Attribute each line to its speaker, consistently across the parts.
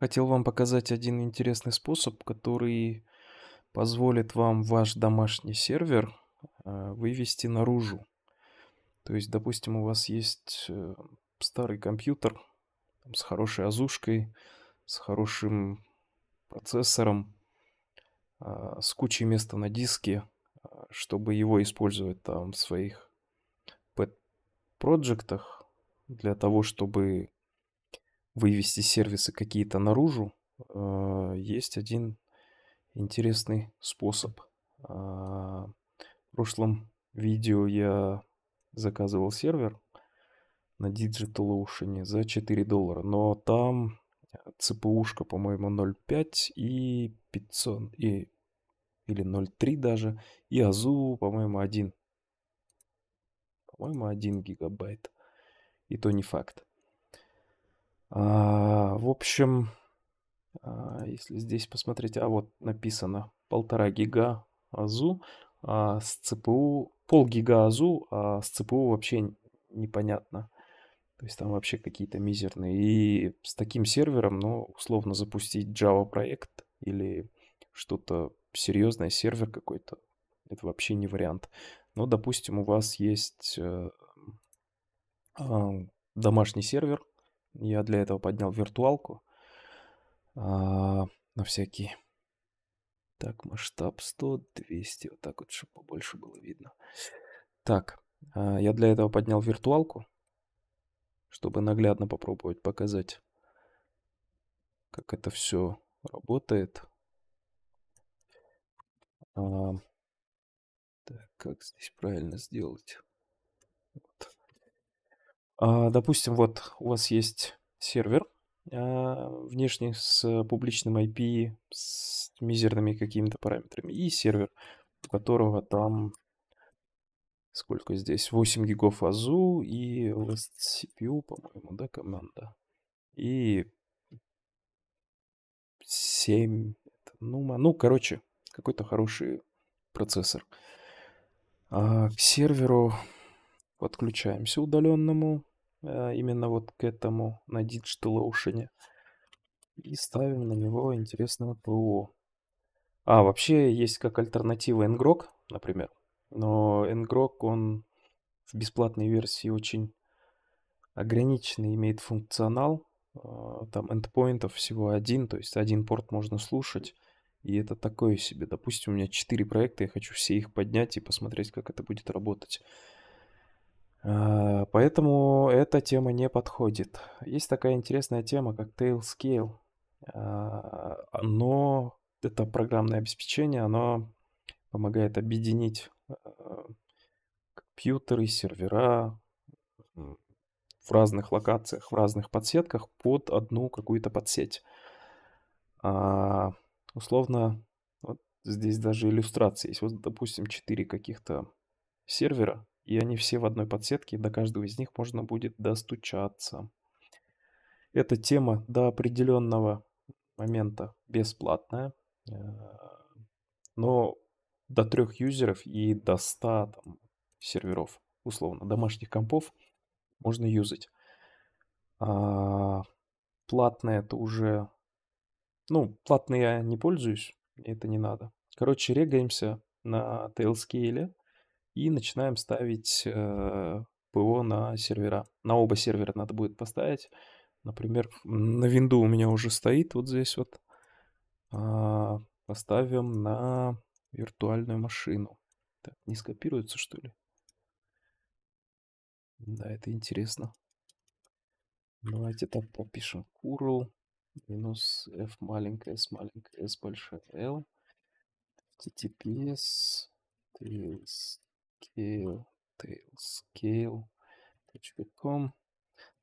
Speaker 1: Хотел вам показать один интересный способ, который позволит вам ваш домашний сервер э, вывести наружу. То есть, допустим, у вас есть э, старый компьютер с хорошей азушкой, с хорошим процессором, а, с кучей места на диске, а, чтобы его использовать там в своих пэт-проектах для того, чтобы вывести сервисы какие-то наружу, э, есть один интересный способ. А, в прошлом видео я заказывал сервер на DigitalOcean за 4 доллара, но там ЦПУшка, по-моему, 0.5 и 500, и, или 0.3 даже, и АЗУ, по-моему, 1. По-моему, 1 гигабайт. И то не факт. А, в общем, а, если здесь посмотреть, а вот написано полтора гига АЗУ, а с ЦПУ пол гига АЗУ, а с ЦПУ вообще непонятно. То есть там вообще какие-то мизерные. И с таким сервером, ну, условно запустить Java проект или что-то серьезное, сервер какой-то, это вообще не вариант. Но, допустим, у вас есть э, э, домашний сервер, я для этого поднял виртуалку а, на всякий. Так, масштаб 100, 200, вот так вот, чтобы побольше было видно. Так, а, я для этого поднял виртуалку, чтобы наглядно попробовать показать, как это все работает. А, так, как здесь правильно сделать? А, допустим, вот у вас есть сервер а, внешний с публичным IP, с мизерными какими-то параметрами, и сервер, у которого там сколько здесь? 8 гигов АЗУ и вас CPU, по-моему, да, команда. И 7, ну, ну, короче, какой-то хороший процессор. А к серверу подключаемся удаленному, именно вот к этому на DigitalOcean. И ставим на него интересного ПО. А, вообще есть как альтернатива Ngrok, например. Но Ngrok, он в бесплатной версии очень ограниченный, имеет функционал. Э, там эндпоинтов всего один, то есть один порт можно слушать. И это такое себе. Допустим, у меня 4 проекта, я хочу все их поднять и посмотреть, как это будет работать. А, поэтому эта тема не подходит. Есть такая интересная тема, как Tailscale. А, но это программное обеспечение, оно помогает объединить а, компьютеры, сервера в разных локациях, в разных подсетках под одну какую-то подсеть. А, условно, вот здесь даже иллюстрация есть. Вот, допустим, 4 каких-то сервера, и они все в одной подсетке, и до каждого из них можно будет достучаться. Эта тема до определенного момента бесплатная, э, но до трех юзеров и до 100 там, серверов, условно, домашних компов можно юзать. А платное это уже... Ну, платный я не пользуюсь, это не надо. Короче, регаемся на Tailscale и начинаем ставить э, ПО на сервера. На оба сервера надо будет поставить. Например, на винду у меня уже стоит вот здесь вот. А, поставим на виртуальную машину. Так, не скопируется, что ли? Да, это интересно. Давайте так попишем. curl минус f маленькая, s маленькая, s большая, l. https scale tailscale.com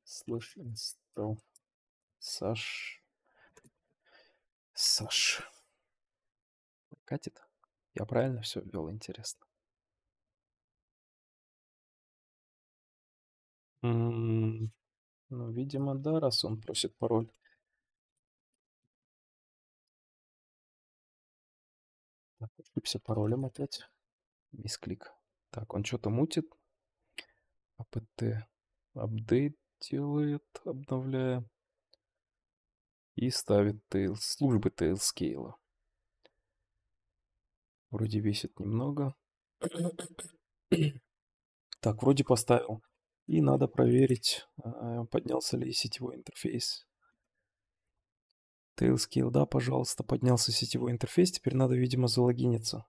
Speaker 1: slash install Саш Саш катит? Я правильно все ввел интересно? Ну видимо да раз он просит пароль. Так, ошибся паролем опять. Мисклик так, он что-то мутит. apt апдейт делает, обновляя. и ставит Tails, службы Tailscale. Вроде весит немного. Так, вроде поставил. И надо проверить, а, поднялся ли сетевой интерфейс. Tailscale, да, пожалуйста, поднялся сетевой интерфейс. Теперь надо, видимо, залогиниться.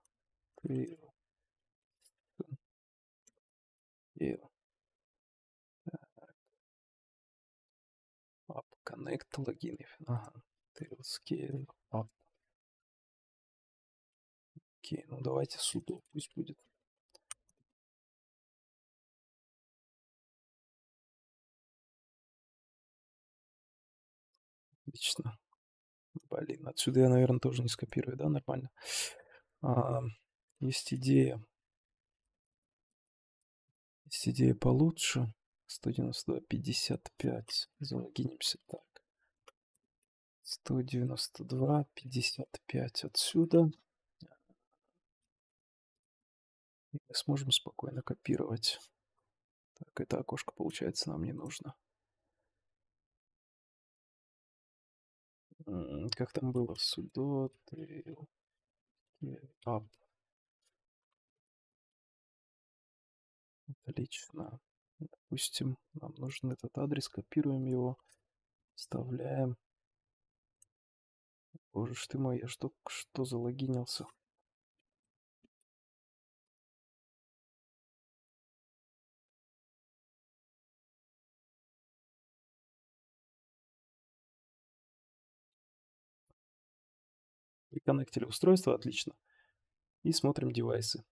Speaker 1: App Connect логины. Ага. Tailscale App. Окей, ну давайте суду пусть будет. Отлично. Блин, отсюда я, наверное, тоже не скопирую, да, нормально. А, есть идея. Есть идея получше. 192, 55. Залогинимся так. 192, 55 отсюда. И мы сможем спокойно копировать. Так, это окошко, получается, нам не нужно. Как там было? Судо, up. Отлично. Допустим, нам нужен этот адрес, копируем его, вставляем. Боже ж ты мой, я что, что залогинился? Приконнектили устройство, отлично. И смотрим девайсы.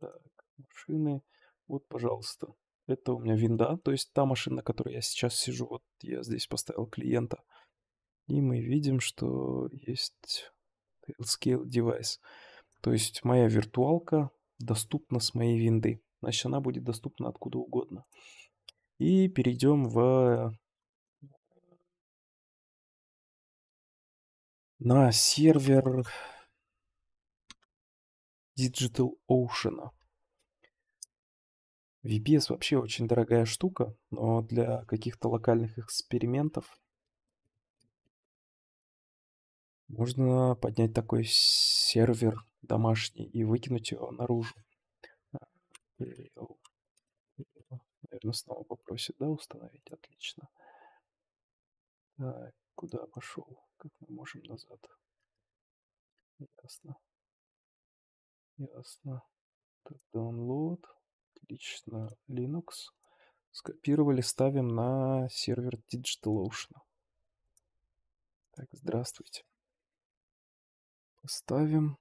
Speaker 1: Так, машины. Вот, пожалуйста. Это у меня винда, то есть та машина, на которой я сейчас сижу. Вот я здесь поставил клиента. И мы видим, что есть Scale Device. То есть моя виртуалка доступна с моей винды. Значит, она будет доступна откуда угодно. И перейдем в на сервер Digital Ocean. VPS вообще очень дорогая штука, но для каких-то локальных экспериментов можно поднять такой сервер домашний и выкинуть его наружу. Наверное, снова попросит, да, установить? Отлично. Так, куда пошел? Как мы можем назад? Ясно. Ясно. Так, download. Отлично. Linux. Скопировали, ставим на сервер DigitalOcean. Так, здравствуйте. Поставим.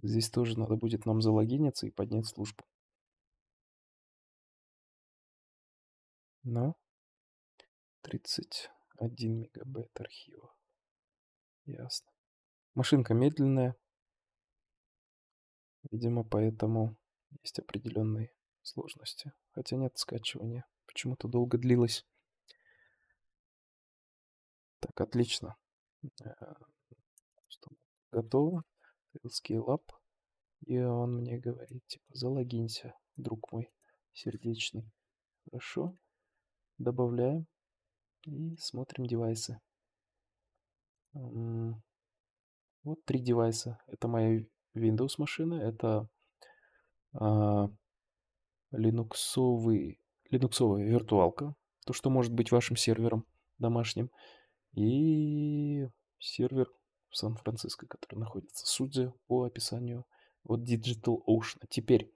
Speaker 1: Здесь тоже надо будет нам залогиниться и поднять службу. на 31 мегабайт архива. Ясно. Машинка медленная. Видимо, поэтому есть определенные сложности. Хотя нет скачивания. Почему-то долго длилось. Так, отлично. Э, готово. Scale Up. И он мне говорит, типа, залогинься, друг мой сердечный. Хорошо. Добавляем и смотрим девайсы. Вот три девайса. Это моя Windows машина, это а, линуксовый, линуксовая виртуалка, то, что может быть вашим сервером домашним, и сервер в Сан-Франциско, который находится, судя по описанию вот Digital Ocean. Теперь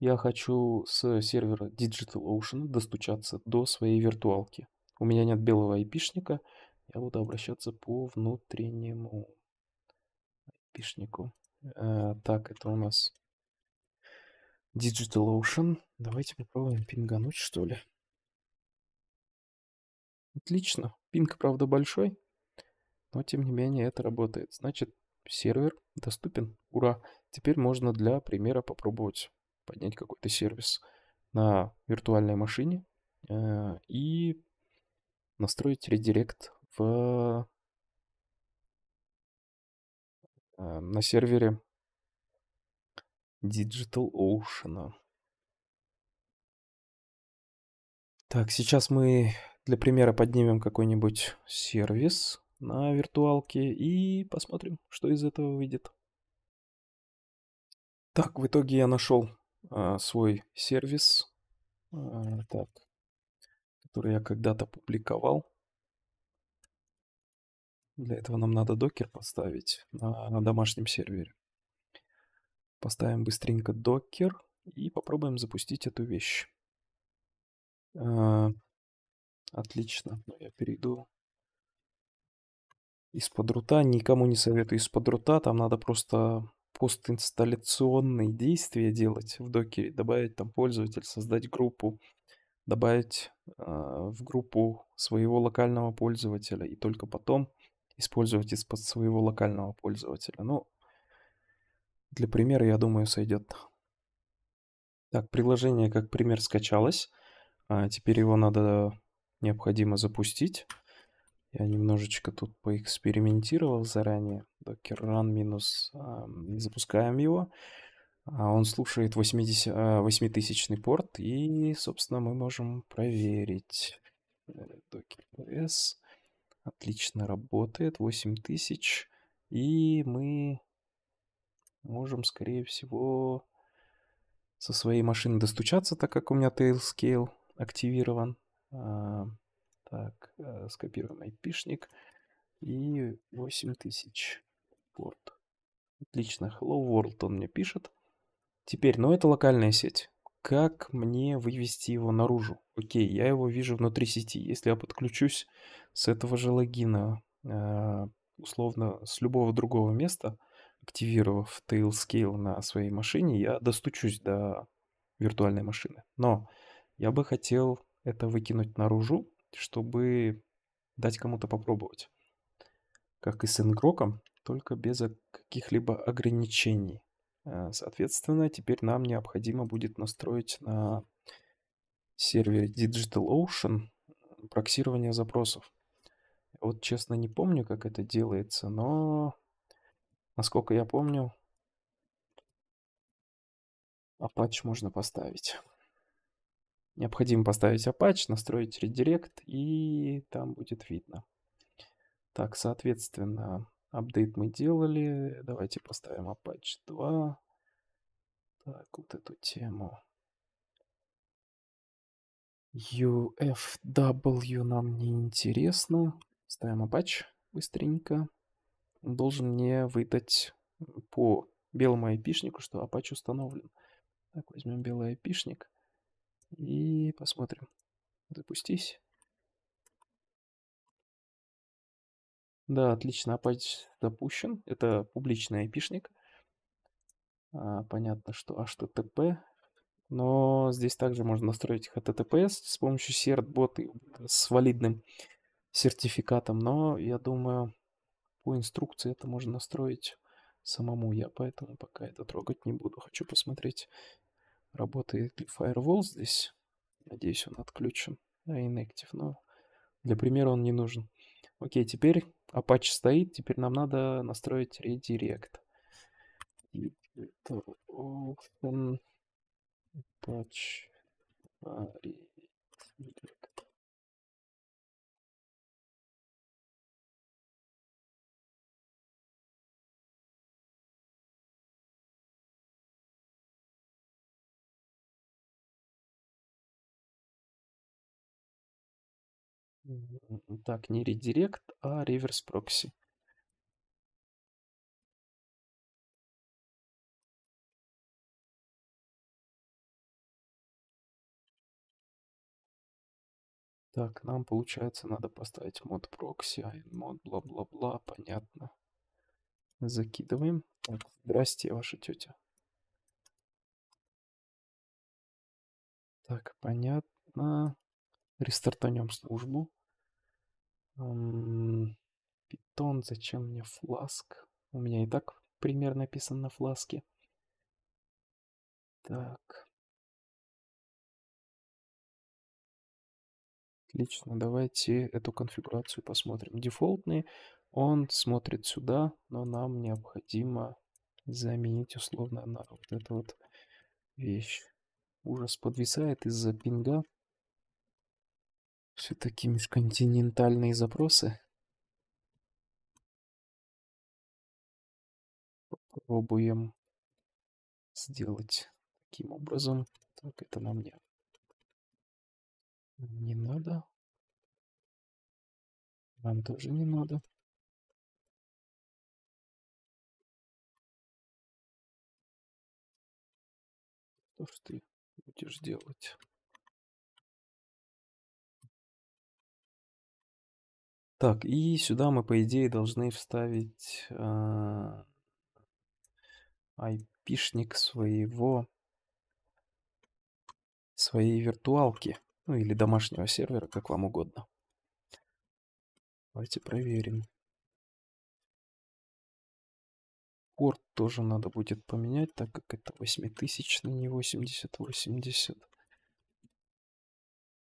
Speaker 1: я хочу с сервера DigitalOcean достучаться до своей виртуалки. У меня нет белого айпишника, я буду обращаться по внутреннему айпишнику. Э, так, это у нас DigitalOcean. Давайте попробуем пингануть, что ли. Отлично. Пинг, правда, большой, но тем не менее это работает. Значит, сервер доступен. Ура! Теперь можно для примера попробовать поднять какой-то сервис на виртуальной машине э, и настроить редирект в, на сервере Digital Ocean. Так, сейчас мы для примера поднимем какой-нибудь сервис на виртуалке и посмотрим, что из этого выйдет. Так, в итоге я нашел а, свой сервис, а, так, который я когда-то публиковал. Для этого нам надо докер поставить на, на домашнем сервере. Поставим быстренько докер и попробуем запустить эту вещь. А, отлично. Ну, я перейду из-под рута. Никому не советую из-под рута. Там надо просто постинсталляционные действия делать в докере. Добавить там пользователь, создать группу, добавить э, в группу своего локального пользователя и только потом использовать из-под своего локального пользователя. Ну, для примера, я думаю, сойдет. Так, приложение как пример скачалось. А теперь его надо необходимо запустить. Я немножечко тут поэкспериментировал заранее. Docker run минус запускаем его. А он слушает 80, 8000 порт и, собственно, мы можем проверить. Э, Docker PS отлично работает, 8000. И мы можем, скорее всего, со своей машины достучаться, так как у меня Tailscale активирован. А, так, э, скопируем айпишник. И 8000 порт. Отлично, hello world он мне пишет. Теперь, ну это локальная сеть. Как мне вывести его наружу? Окей, я его вижу внутри сети. Если я подключусь с этого же логина, э, условно, с любого другого места, активировав Tailscale на своей машине, я достучусь до виртуальной машины. Но я бы хотел это выкинуть наружу, чтобы дать кому-то попробовать. Как и с ингроком, только без каких-либо ограничений. Э, соответственно, теперь нам необходимо будет настроить на сервере DigitalOcean проксирование запросов. Вот честно не помню, как это делается, но насколько я помню, Apache можно поставить. Необходимо поставить Apache, настроить редирект, и там будет видно. Так, соответственно, апдейт мы делали. Давайте поставим Apache 2. Так, вот эту тему. UFW нам не интересно. Ставим Apache быстренько. Он должен мне выдать по белому айпишнику, что Apache установлен. Так, возьмем белый айпишник. И посмотрим. Запустись. Да, отлично, Apache запущен. Это публичный айпишник. А, понятно, что HTTP. Но здесь также можно настроить HTTPS с помощью CERT-бота с валидным сертификатом. Но я думаю, по инструкции это можно настроить самому я, поэтому пока это трогать не буду. Хочу посмотреть Работает ли Firewall здесь? Надеюсь, он отключен. А inactive, но для примера он не нужен. Окей, теперь Apache стоит. Теперь нам надо настроить редирект. Apache redirect. Так, не редирект, а реверс прокси. Так, нам получается надо поставить мод прокси, мод бла-бла-бла, понятно. Закидываем. Так, здрасте, ваша тетя. Так, понятно. Рестартанем службу. Питон, зачем мне фласк? У меня и так пример написан на фласке. Так. Отлично, давайте эту конфигурацию посмотрим. Дефолтный, он смотрит сюда, но нам необходимо заменить условно на вот эту вот вещь. Ужас подвисает из-за пинга. Все-таки межконтинентальные запросы. Попробуем сделать таким образом. Так, это нам не, не надо. Нам тоже не надо. Что ты будешь делать? Так, и сюда мы, по идее, должны вставить э, айпишник своего своей виртуалки, ну или домашнего сервера, как вам угодно. Давайте проверим. Порт тоже надо будет поменять, так как это 8000, не 8080.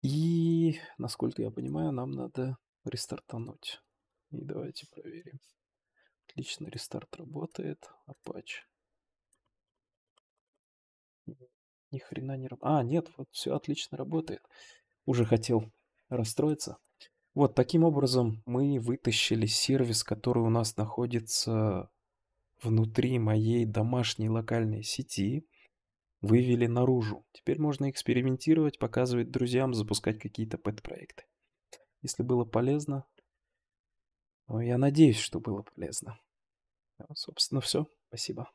Speaker 1: И, насколько я понимаю, нам надо рестартануть. И давайте проверим. Отлично, рестарт работает. Apache. Ни хрена не работает. А, нет, вот все отлично работает. Уже хотел расстроиться. Вот таким образом мы вытащили сервис, который у нас находится внутри моей домашней локальной сети, вывели наружу. Теперь можно экспериментировать, показывать друзьям, запускать какие-то пэт-проекты. Если было полезно, ну, я надеюсь, что было полезно. Собственно, все. Спасибо.